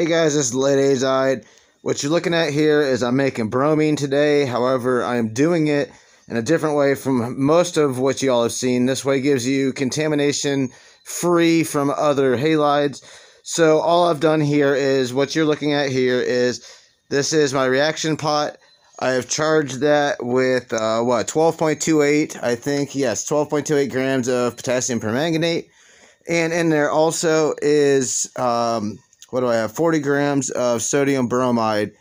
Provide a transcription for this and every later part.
Hey guys, this is Lead Azide. What you're looking at here is I'm making bromine today. However, I am doing it in a different way from most of what you all have seen. This way gives you contamination free from other halides. So all I've done here is what you're looking at here is this is my reaction pot. I have charged that with uh, what 12.28 I think yes 12.28 grams of potassium permanganate and in there also is um, what do I have 40 grams of sodium bromide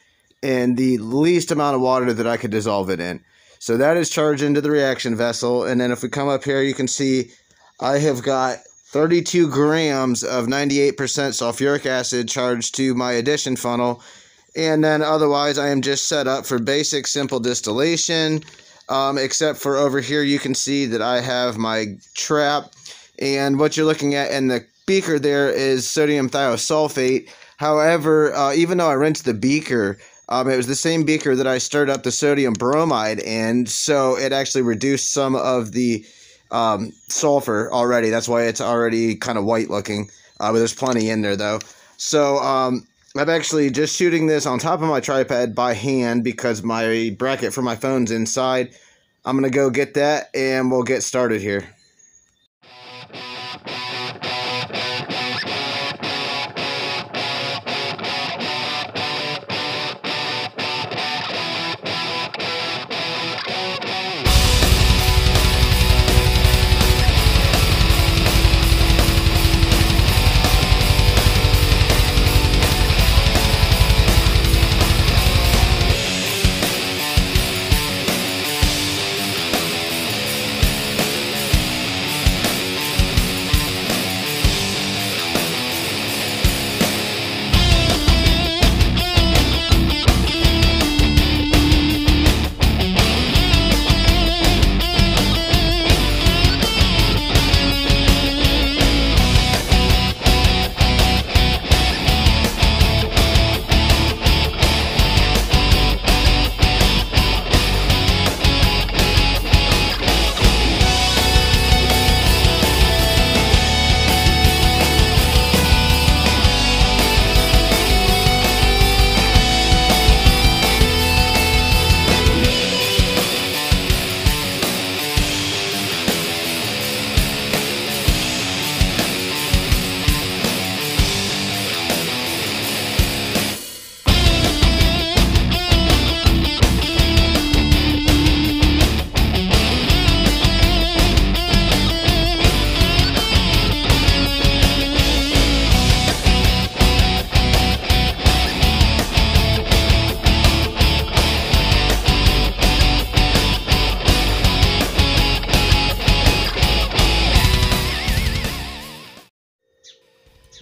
in the least amount of water that I could dissolve it in so that is charged into the reaction vessel and then if we come up here you can see I have got 32 grams of 98% sulfuric acid charged to my addition funnel and then otherwise, I am just set up for basic simple distillation. Um, except for over here, you can see that I have my trap. And what you're looking at in the beaker there is sodium thiosulfate. However, uh, even though I rinsed the beaker, um, it was the same beaker that I stirred up the sodium bromide in, so it actually reduced some of the um, sulfur already. That's why it's already kind of white looking. Uh, but there's plenty in there though. So um, I'm actually just shooting this on top of my tripod by hand because my bracket for my phone's inside. I'm going to go get that and we'll get started here.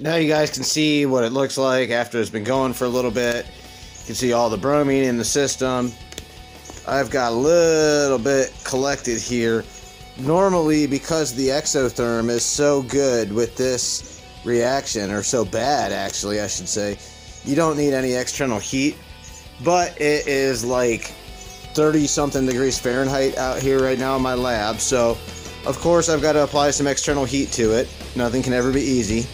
Now you guys can see what it looks like after it's been going for a little bit. You can see all the bromine in the system. I've got a little bit collected here. Normally, because the exotherm is so good with this reaction, or so bad actually, I should say, you don't need any external heat. But it is like 30 something degrees Fahrenheit out here right now in my lab, so of course I've got to apply some external heat to it. Nothing can ever be easy.